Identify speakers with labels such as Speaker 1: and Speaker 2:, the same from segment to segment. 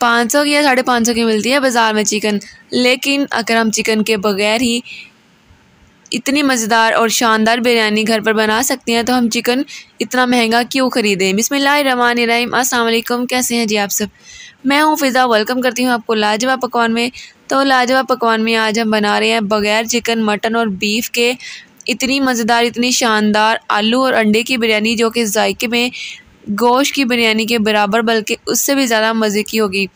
Speaker 1: पाँच सौ की या साढ़े पाँच सौ की मिलती है बाज़ार में चिकन। लेकिन अगर हम चिकन के बगैर ही इतनी मज़ेदार और शानदार बिरयानी घर पर बना सकते हैं तो हम चिकन इतना महँगा क्यों ख़रीदें? बिसमीम अस्सलाम कैसे हैं जी आप सब? मैं हूँ फ़िज़ा। वेलकम करती हूँ आपको लाजवाब पकवान में। तो लाजवाब पकवान में आज हम बना रहे हैं बग़ैर चिकन, मटन और बीफ के, इतनी मज़ेदार, इतनी शानदार आलू और अंडे की बिरयानी, जो कि जायके में गोश्त की बिरयानी के बराबर, बल्कि उससे भी ज़्यादा मज़े की होगी।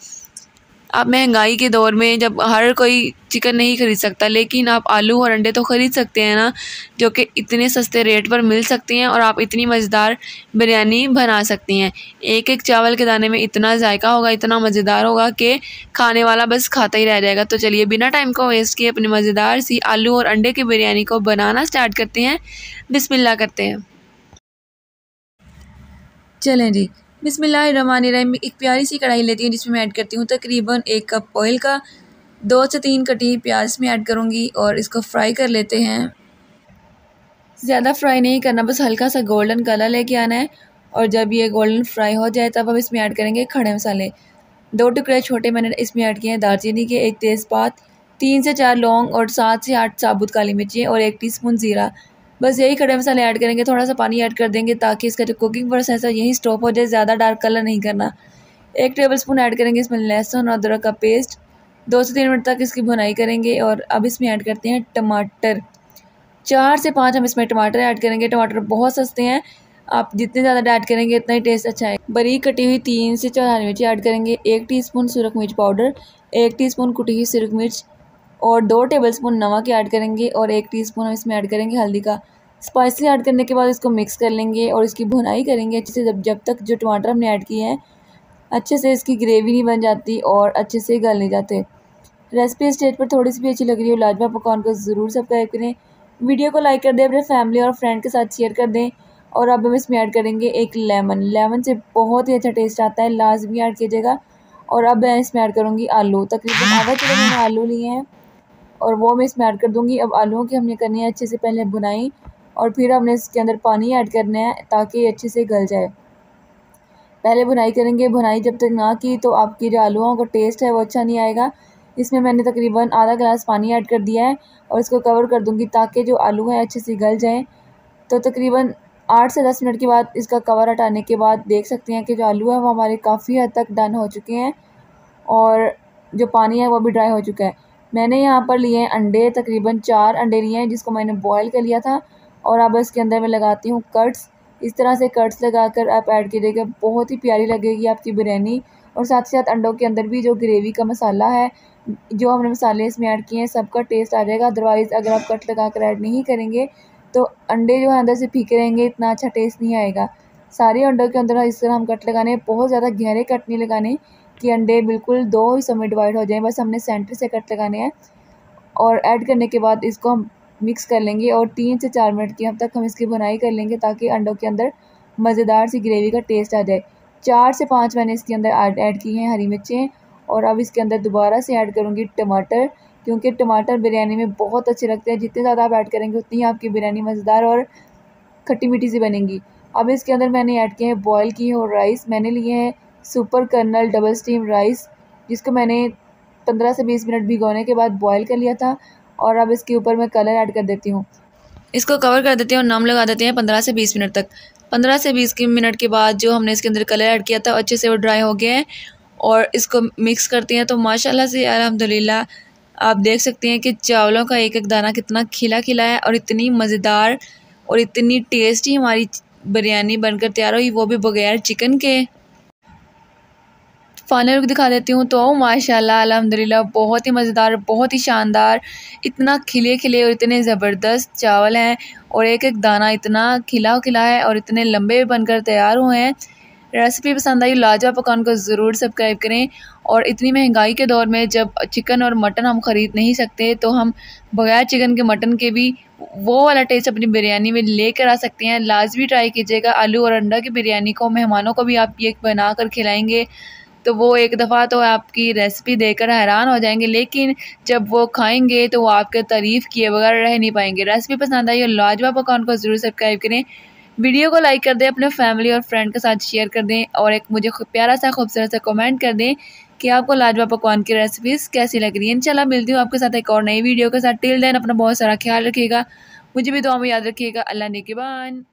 Speaker 1: आप महँगाई के दौर में जब हर कोई चिकन नहीं ख़रीद सकता, लेकिन आप आलू और अंडे तो ख़रीद सकते हैं ना, जो कि इतने सस्ते रेट पर मिल सकते हैं और आप इतनी मज़ेदार बिरयानी बना सकती हैं। एक एक चावल के दाने में इतना जायका होगा, इतना मज़ेदार होगा कि खाने वाला बस खाता ही रह जाएगा। तो चलिए, बिना टाइम को वेस्ट किए अपनी मज़ेदार सी आलू और अंडे की बिरयानी को बनाना स्टार्ट करते हैं। बिस्मिल्लाह करते हैं। चलें जी। बिसमीम एक प्यारी सी कढ़ाई लेती हूँ जिसमें मैं ऐड करती हूँ तकरीबन एक कप ऑयल का, दो से तीन कटी प्याज में ऐड करूँगी और इसको फ्राई कर लेते हैं। ज़्यादा फ्राई नहीं करना, बस हल्का सा गोल्डन कलर लेके आना है और जब ये गोल्डन फ्राई हो जाए तब हम इसमें ऐड करेंगे खड़े मसाले। दो टुकड़े छोटे मैंने इसमें ऐड किए हैं दालचीनी के, एक तेज़पात, तीन से चार लौंग और सात से आठ साबुत काली मिर्ची और एक टीस्पून ज़ीरा। बस यही खड़े मसाले ऐड करेंगे थोड़ा सा पानी ऐड कर देंगे ताकि इसका जो कुकिंग प्रोसेस है, यही स्टॉप हो जाए, ज़्यादा डार्क कलर नहीं करना। एक टेबल स्पून ऐड करेंगे इसमें लहसुन और अदरक का पेस्ट दो से तीन मिनट तक इसकी भुनाई करेंगे और अब इसमें ऐड करते हैं टमाटर। चार से पाँच हम इसमें टमाटर ऐड करेंगे, टमाटर बहुत सस्ते हैं। आप जितने ज़्यादा ऐड करेंगे, इतना ही टेस्ट अच्छा है। बरीक कटी हुई तीन से चार हरी मिर्ची ऐड करेंगे, एक टीस्पून सुरख मिर्च पाउडर एक टीस्पून कुटी हुई सुरख मिर्च और दो टेबलस्पून नमक ऐड करेंगे और एक टीस्पून हम इसमें ऐड करेंगे हल्दी का। स्पाइसी ऐड करने के बाद इसको मिक्स कर लेंगे और इसकी भुनाई करेंगे अच्छे से जब जब तक जो टमाटर हमने ऐड किए हैं, अच्छे से इसकी ग्रेवी नहीं बन जाती और अच्छे से गल नहीं जाते। रेसिपी स्टेज पर थोड़ी सी भी अच्छी लग रही हो, लाजवाब पकवान को ज़रूर सब्सक्राइब करें। वीडियो को लाइक कर दें, अपने फैमिली और फ्रेंड के साथ शेयर कर दें और अब हम इसमें ऐड करेंगे एक लेमन लेमन से बहुत ही अच्छा टेस्ट आता है, लाजमी ऐड कीजिएगा। और अब मैं इसमें ऐड करूँगी आलू। तकरीबन आधा किलो मैंने आलू लिए हैं और वो मैं इसमें ऐड कर दूँगी। अब आलूओं की हमने करनी है अच्छे से पहले बुनाई और फिर हमने इसके अंदर पानी ऐड करना है ताकि ये अच्छे से गल जाए। पहले बुनाई करेंगे। बुनाई जब तक ना की तो आपकी जो आलूओं का टेस्ट है वो अच्छा नहीं आएगा। इसमें मैंने तकरीबन आधा गिलास पानी ऐड कर दिया है और इसको कवर कर दूँगी ताकि जो आलू हैं अच्छे से गल जाएँ। तो तकरीबन आठ से दस मिनट के बाद इसका कवर हटाने के बाद देख सकते हैं कि जो आलू है वो हमारे काफ़ी हद तक डन हो चुके हैं और जो पानी है वो भी ड्राई हो चुका है। मैंने यहाँ पर लिए हैं अंडे, तकरीबन चार अंडे लिए हैं जिसको मैंने बॉयल कर लिया था। और अब इसके अंदर मैं लगाती हूँ कट्स। इस तरह से कट्स लगाकर आप ऐड कीजिएगा, बहुत ही प्यारी लगेगी आपकी बिरयानी। और साथ ही साथ अंडों के अंदर भी जो ग्रेवी का मसाला है, जो हमने मसाले इसमें ऐड किए हैं, सबका टेस्ट आ जाएगा। अदरवाइज़ अगर आप कट लगा कर ऐड नहीं करेंगे तो अंडे जो है अंदर से फीके रहेंगे, इतना अच्छा टेस्ट नहीं आएगा। सारे अंडों के अंदर इस तरह हम कट लगाने बहुत ज़्यादा गहरे कट नहीं लगाने कि अंडे बिल्कुल दो हिस्सों में डिवाइड हो जाएँ, बस हमने सेंटर से कट लगाने हैं। और ऐड करने के बाद इसको हम मिक्स कर लेंगे और तीन से चार मिनट की अब तक हम इसकी बुनाई कर लेंगे ताकि अंडों के अंदर मज़ेदार सी ग्रेवी का टेस्ट आ जाए। चार से पाँच मैंने इसके अंदर ऐड की हैं हरी मिर्चें और अब इसके अंदर दोबारा से ऐड करूँगी टमाटर, क्योंकि टमाटर बिरयानी में बहुत अच्छे लगते हैं। जितने ज़्यादा आप ऐड करेंगे, उतनी ही आपकी बिरयानी मज़ेदार और खट्टी मीठी सी बनेगी। अब इसके अंदर मैंने ऐड किए हैं बॉयल किए और राइस मैंने लिए हैं super kernel double steam rice जिसको मैंने पंद्रह से बीस मिनट भिगोने के बाद बॉयल कर लिया था। और अब इसके ऊपर मैं कलर ऐड कर देती हूँ। इसको कवर कर देती हूँ और नम लगा देते हैं पंद्रह से बीस मिनट तक। पंद्रह से बीस मिनट के बाद जो हमने इसके अंदर कलर ऐड किया था, अच्छे से वो ड्राई हो गए हैं और इसको मिक्स करते हैं। तो माशाल्लाह से अलहमदिल्ला आप देख सकते हैं कि चावलों का एक एक दाना कितना खिला खिला है और इतनी मज़ेदार और इतनी टेस्टी हमारी बिरयानी बनकर तैयार हुई। वो भी बगैर चिकन के। फाइनल लुक दिखा देती हूँ तो माशाल्लाह, अल्हम्दुलिल्लाह, बहुत ही मज़ेदार, बहुत ही शानदार, इतना खिले खिले और इतने ज़बरदस्त चावल हैं और एक एक दाना इतना खिला खिला है और इतने लंबे बनकर तैयार हुए हैं। रेसिपी पसंद आई, लाजवाब पकान को ज़रूर सब्सक्राइब करें और इतनी महँगाई के दौर में जब चिकन और मटन हम ख़रीद नहीं सकते तो हम बगैर चिकन के मटन के भी वो वाला टेस्ट अपनी बिरयानी में लेकर आ सकते हैं। लाजमी ट्राई कीजिएगा, आलू और अंडा की बिरयानी को, मेहमानों को भी आप ये बना कर खिलाएँगे। तो वो एक दफ़ा तो आपकी रेसिपी देकर हैरान हो जाएँगे, लेकिन जब वो खाएँगे तो वो आपके तारीफ़ किए बगैर रह नहीं पाएँगे। रेसिपी पसंद आई और लाजवाब पकवान को ज़रूर सब्सक्राइब करें। वीडियो को लाइक कर दें, अपने फैमिली और फ्रेंड के साथ शेयर कर दें और एक मुझे प्यारा सा खूबसूरत सा कमेंट कर दें कि आपको लाजवाब पकवान की रेसिपीज़ कैसी लग रही है। इंशाल्लाह मिलती हूँ आपके साथ एक और नई वीडियो के साथ। टिल देन अपना बहुत सारा ख्याल रखिएगा। मुझे भी दुआ में याद रखिएगा। अल्लाह ने के बान।